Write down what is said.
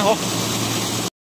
好。